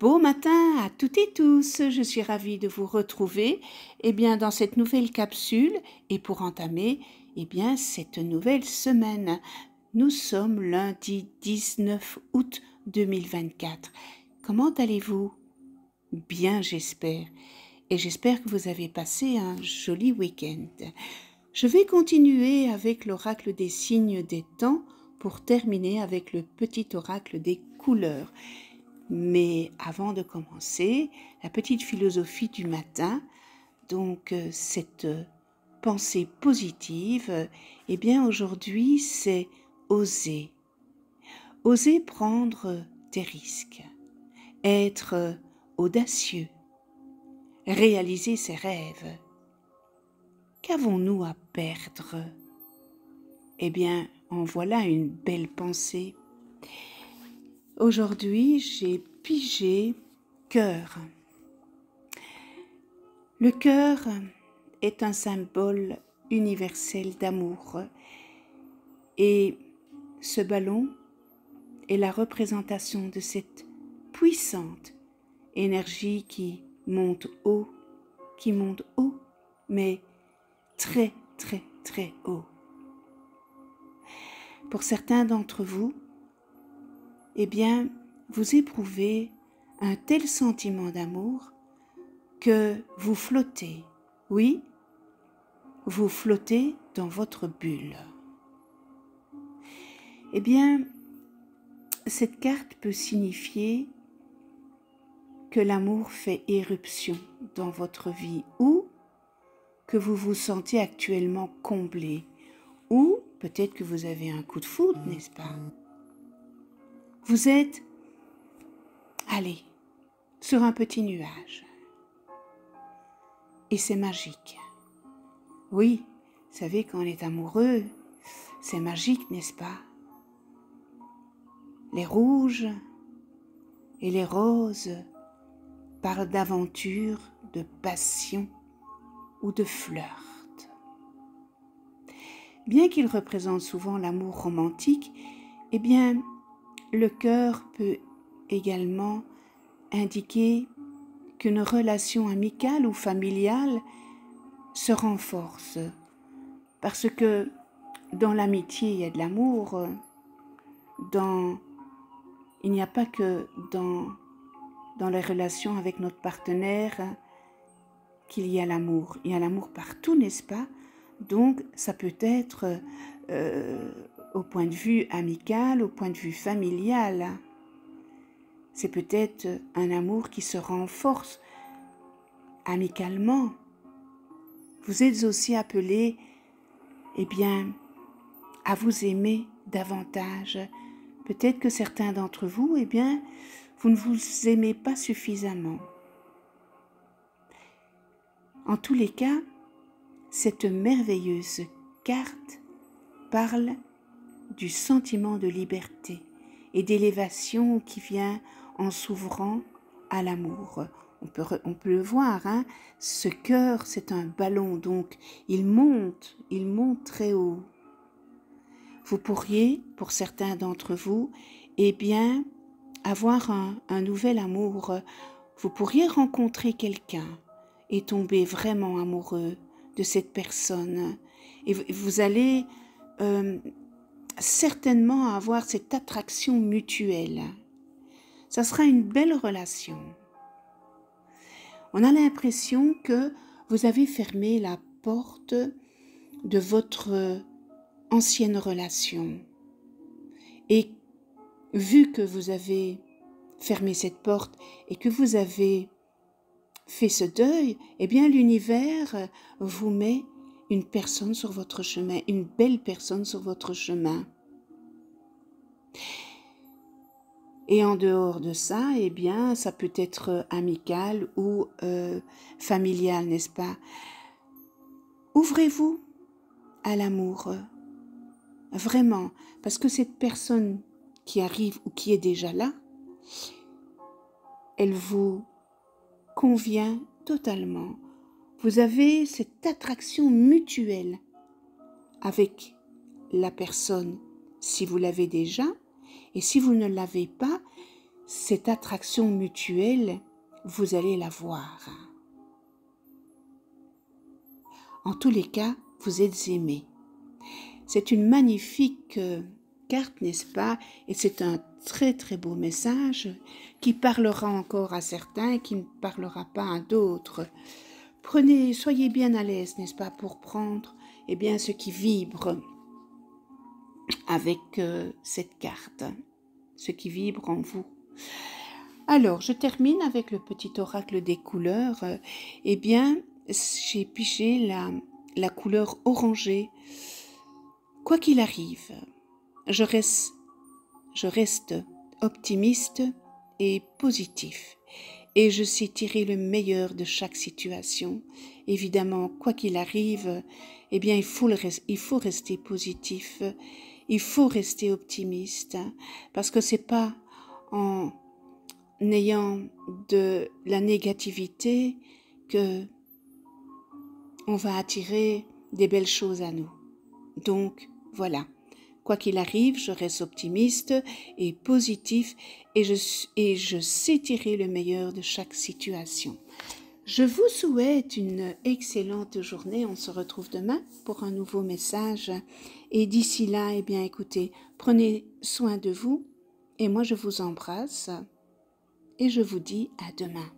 Beau matin à toutes et tous, je suis ravie de vous retrouver eh bien, dans cette nouvelle capsule et pour entamer eh bien, cette nouvelle semaine. Nous sommes lundi 19 août 2024. Comment allez-vous? Bien, j'espère. Et j'espère que vous avez passé un joli week-end. Je vais continuer avec l'oracle des signes des temps pour terminer avec le petit oracle des couleurs. Mais avant de commencer, la petite philosophie du matin, donc euh, cette pensée positive, eh bien aujourd'hui c'est oser. Oser prendre des risques, être audacieux, réaliser ses rêves. Qu'avons-nous à perdre? Eh bien, en voilà une belle pensée. Aujourd'hui, j'ai pigé cœur. Le cœur est un symbole universel d'amour et ce ballon est la représentation de cette puissante énergie qui monte haut, qui monte haut, mais très très très haut. Pour certains d'entre vous, eh bien, vous éprouvez un tel sentiment d'amour que vous flottez, oui, vous flottez dans votre bulle. Eh bien, cette carte peut signifier que l'amour fait éruption dans votre vie ou que vous vous sentez actuellement comblé ou peut-être que vous avez un coup de foudre, n'est-ce pas? Vous êtes, allez, sur un petit nuage. Et c'est magique. Oui, vous savez, quand on est amoureux, c'est magique, n'est-ce pas? Les rouges et les roses parlent d'aventure, de passion ou de flirt. Bien qu'ils représentent souvent l'amour romantique, eh bien, le cœur peut également indiquer qu'une relation amicale ou familiale se renforce. Parce que dans l'amitié il y a de l'amour. Dans il n'y a pas que dans dans les relations avec notre partenaire qu'il y a l'amour. Il y a l'amour partout n'est-ce pas? Donc ça peut être euh, au point de vue amical, au point de vue familial. C'est peut-être un amour qui se renforce amicalement. Vous êtes aussi appelé, eh bien, à vous aimer davantage. Peut-être que certains d'entre vous, eh bien, vous ne vous aimez pas suffisamment. En tous les cas, cette merveilleuse carte parle du sentiment de liberté et d'élévation qui vient en s'ouvrant à l'amour. On peut, on peut le voir, hein ce cœur, c'est un ballon, donc il monte, il monte très haut. Vous pourriez, pour certains d'entre vous, eh bien, avoir un, un nouvel amour. Vous pourriez rencontrer quelqu'un et tomber vraiment amoureux de cette personne. Et vous allez euh, certainement avoir cette attraction mutuelle. Ça sera une belle relation. On a l'impression que vous avez fermé la porte de votre ancienne relation. Et vu que vous avez fermé cette porte et que vous avez fait ce deuil, eh bien l'univers vous met une personne sur votre chemin, une belle personne sur votre chemin. Et en dehors de ça, eh bien, ça peut être amical ou euh, familial, n'est-ce pas? Ouvrez-vous à l'amour, vraiment, parce que cette personne qui arrive ou qui est déjà là, elle vous convient totalement vous avez cette attraction mutuelle avec la personne si vous l'avez déjà et si vous ne l'avez pas, cette attraction mutuelle, vous allez la voir. En tous les cas, vous êtes aimé. C'est une magnifique euh, carte, n'est-ce pas? Et c'est un très très beau message qui parlera encore à certains et qui ne parlera pas à d'autres. Prenez, soyez bien à l'aise, n'est-ce pas, pour prendre eh bien, ce qui vibre avec euh, cette carte, ce qui vibre en vous. Alors, je termine avec le petit oracle des couleurs. Eh bien, j'ai pigé la, couleur orangée. Quoi qu'il arrive, je reste optimiste et positif. Et je sais tirer le meilleur de chaque situation. Évidemment, quoi qu'il arrive, eh bien, il faut, il faut rester positif. Il faut rester optimiste. Parce que c'est pas en ayant de la négativité que on va attirer des belles choses à nous. Donc, voilà. Quoi qu'il arrive, je reste optimiste et positif et je, sais tirer le meilleur de chaque situation. Je vous souhaite une excellente journée. On se retrouve demain pour un nouveau message. Et d'ici là, eh bien, écoutez, prenez soin de vous. Et moi, je vous embrasse. Et je vous dis à demain.